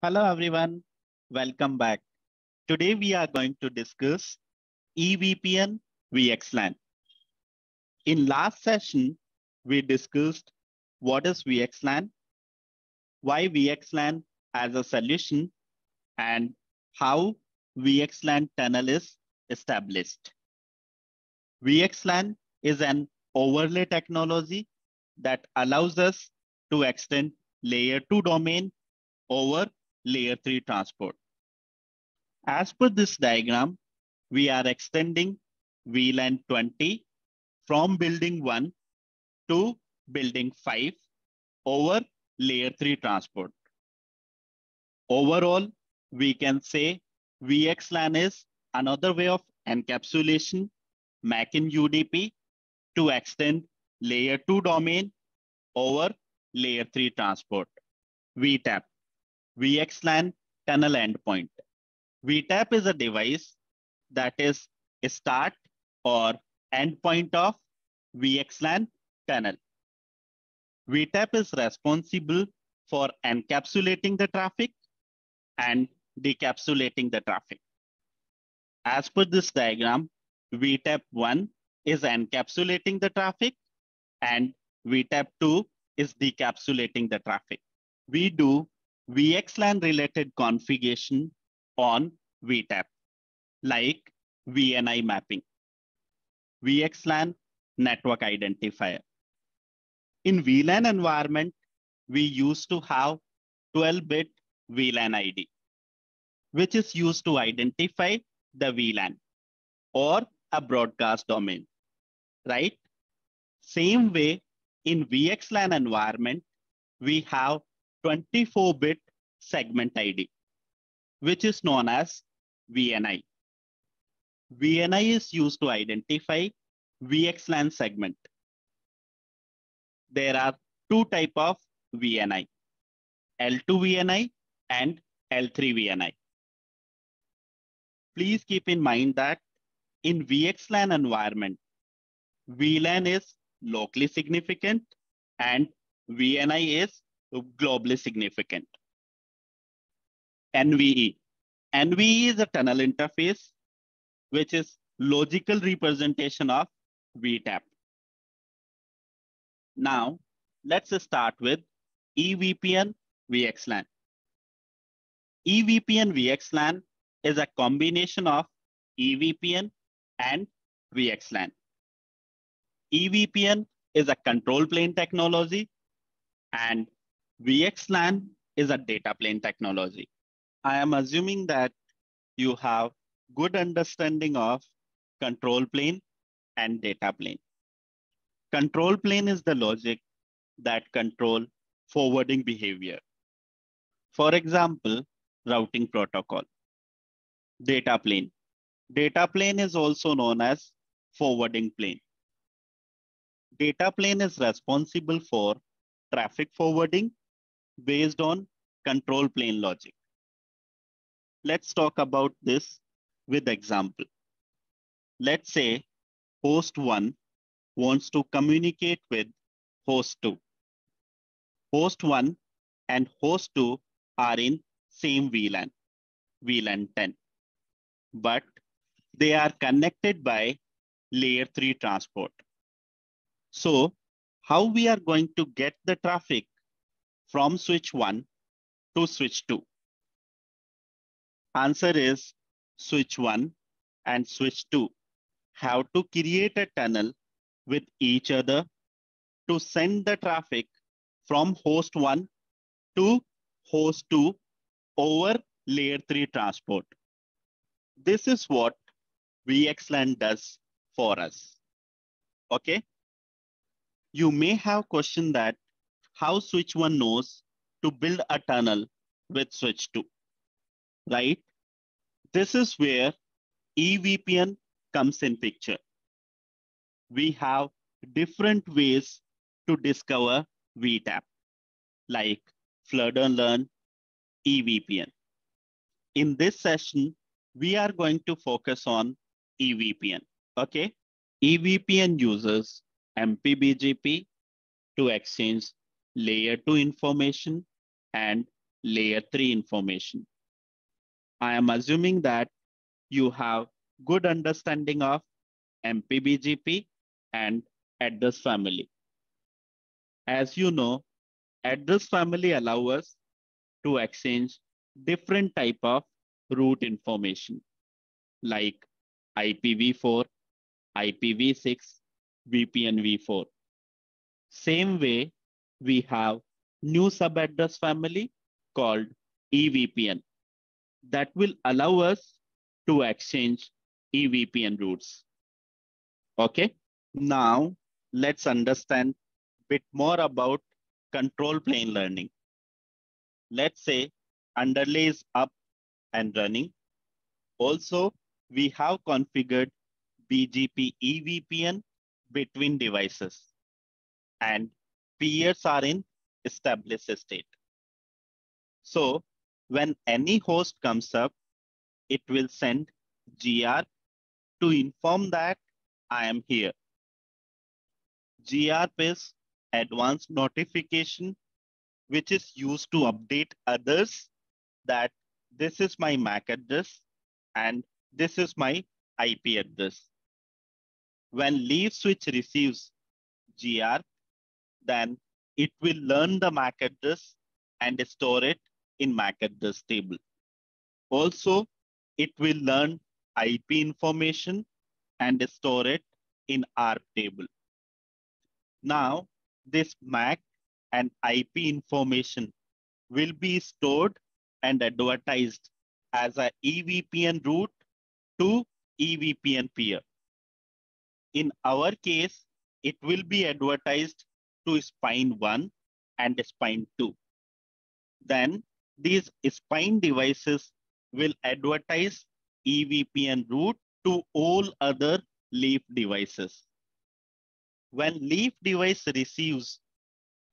Hello, everyone. Welcome back. Today, we are going to discuss EVPN VXLAN. In last session, we discussed what is VXLAN, why VXLAN as a solution, and how VXLAN tunnel is established. VXLAN is an overlay technology that allows us to extend layer 2 domain over layer 3 transport. As per this diagram, we are extending VLAN 20 from building 1 to building 5 over layer 3 transport. Overall, we can say VXLAN is another way of encapsulation MAC in UDP to extend layer 2 domain over layer 3 transport. VTEP, VXLAN tunnel endpoint. VTEP is a device that is a start or endpoint of VXLAN tunnel. VTEP is responsible for encapsulating the traffic and decapsulating the traffic. As per this diagram, VTEP1 is encapsulating the traffic and VTEP2 is decapsulating the traffic. We do VXLAN related configuration on VTEP, like VNI mapping, VXLAN network identifier. In VLAN environment, we used to have 12-bit VLAN ID, which is used to identify the VLAN or a broadcast domain, right? Same way in VXLAN environment, we have 24-bit segment ID, which is known as VNI. VNI is used to identify VXLAN segment. There are two type of VNI, L2 VNI and L3 VNI. Please keep in mind that in VXLAN environment, VLAN is locally significant and VNI is globally significant. NVE. NVE is a tunnel interface, which is logical representation of VTEP. Now, let's start with EVPN VXLAN. EVPN VXLAN is a combination of EVPN and VXLAN. EVPN is a control plane technology and VXLAN is a data plane technology. I am assuming that you have good understanding of control plane and data plane. Control plane is the logic that control forwarding behavior. For example, routing protocol. Data plane. Data plane is also known as forwarding plane. Data plane is responsible for traffic forwarding based on control plane logic. Let's talk about this with example. Let's say host one wants to communicate with host two. Host one and host two are in same VLAN, VLAN 10, but they are connected by layer three transport. So how we are going to get the traffic from switch 1 to switch 2? Answer is switch 1 and switch 2 have to create a tunnel with each other to send the traffic from host 1 to host 2 over layer 3 transport. This is what VXLAN does for us. Okay. You may have questioned that how switch 1 knows to build a tunnel with switch 2, right? This is where EVPN comes in picture. We have different ways to discover VTEP, like flood and learn, EVPN. In this session, we are going to focus on EVPN, okay? EVPN uses MPBGP to exchange layer 2 information and layer three information. I am assuming that you have good understanding of MPBGP and address family. As you know, address family allow us to exchange different type of route information like IPv4, IPv6, VPN v4. Same way, we have new sub-address family called EVPN that will allow us to exchange EVPN routes. Okay, now let's understand a bit more about control plane learning. Let's say underlay is up and running. Also, we have configured BGP EVPN between devices and peers are in established state. So when any host comes up, it will send GARP to inform that I am here. GARP is advanced notification, which is used to update others that this is my MAC address and this is my IP address. When leaf switch receives GARP, then it will learn the MAC address and store it in MAC address table. Also, it will learn IP information and store it in ARP table. Now, this MAC and IP information will be stored and advertised as a EVPN route to EVPN peer. In our case, it will be advertised to spine 1 and spine 2. Then these spine devices will advertise EVPN route to all other leaf devices. When leaf device receives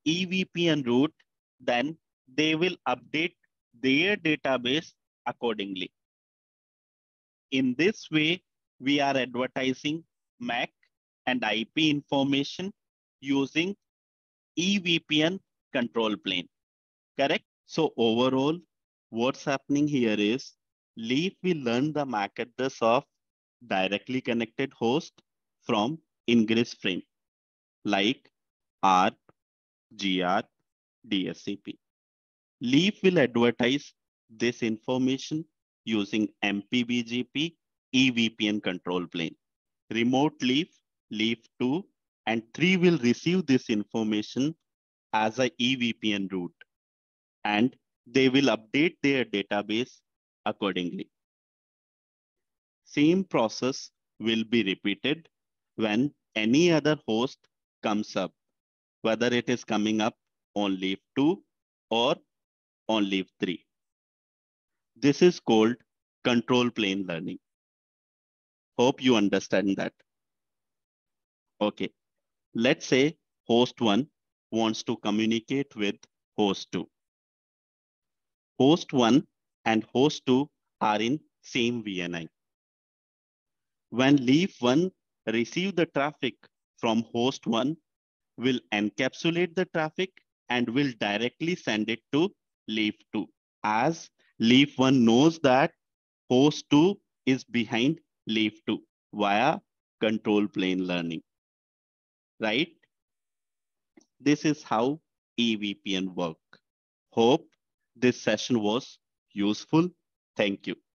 EVPN route, then they will update their database accordingly. In this way, we are advertising MAC and IP information using EVPN control plane, correct? So overall, what's happening here is Leaf will learn the MAC address of directly connected host from ingress frame, like ARP, GARP, DHCP. Leaf will advertise this information using MPBGP EVPN control plane. Remote leaf, leaf 2, and 3 will receive this information as a EVPN route and they will update their database accordingly. Same process will be repeated when any other host comes up, whether it is coming up on leaf 2 or on leaf 3. This is called control plane learning. Hope you understand that. Okay, let's say host 1 wants to communicate with host 2 host 1 and host 2 are in same VNI. When leaf 1 receive the traffic from host 1, will encapsulate the traffic and will directly send it to leaf 2 as leaf 1 knows that host 2 is behind leaf 2 via control plane learning, right? This is how EVPN work. Hope this session was useful. Thank you.